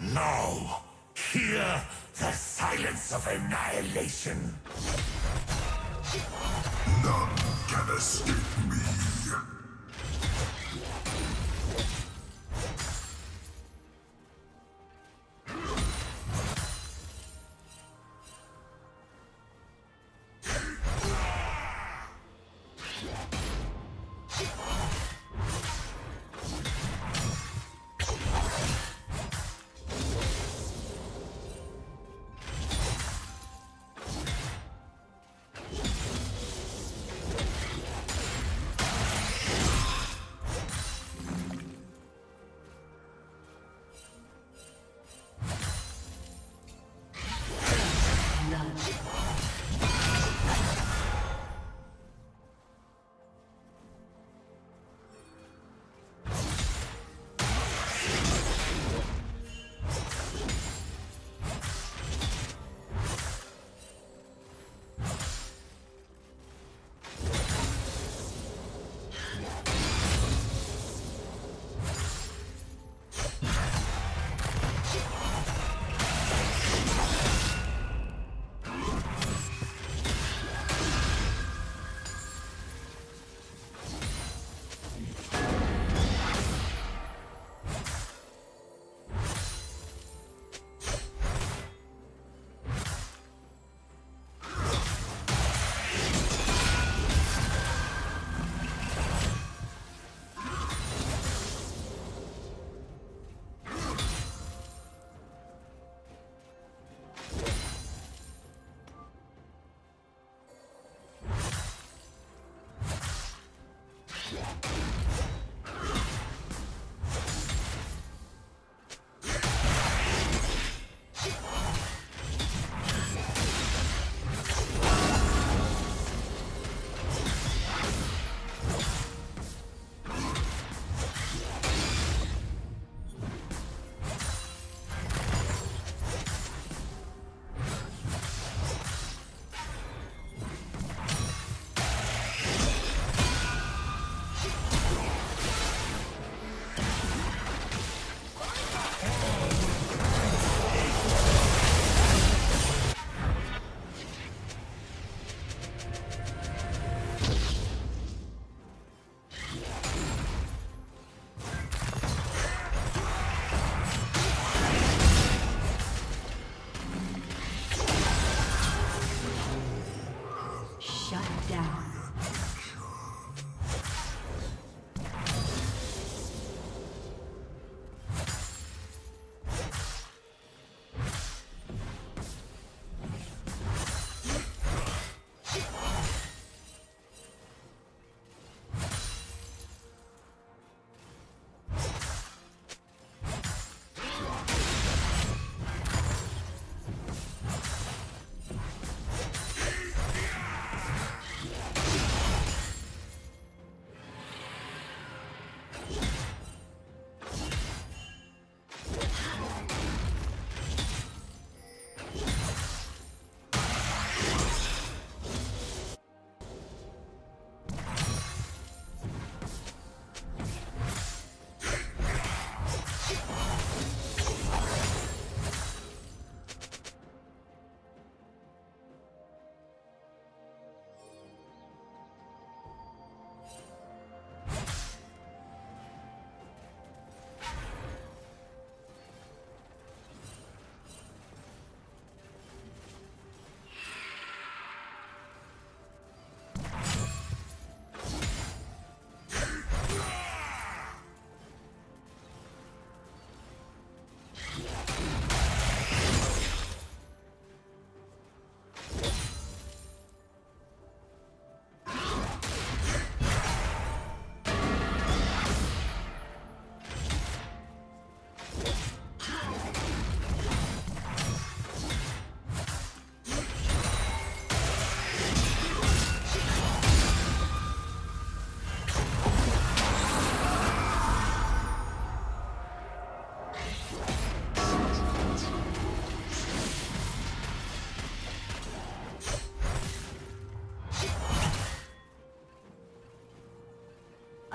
Now, hear the silence of annihilation. None can escape me.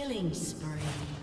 Killing spree.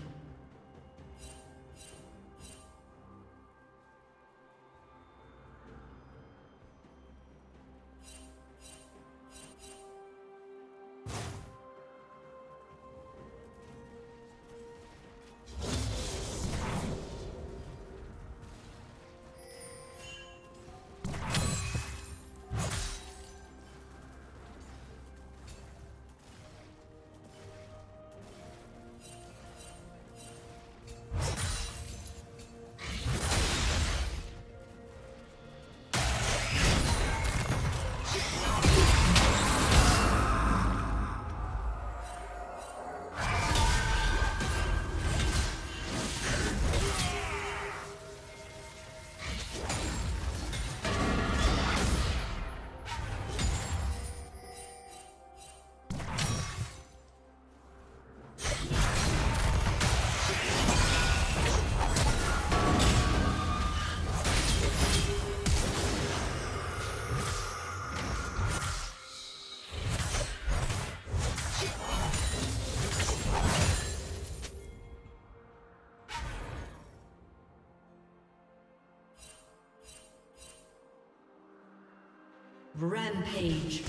Rampage.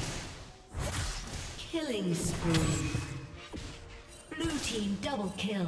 Killing spree. Blue team double kill.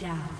down.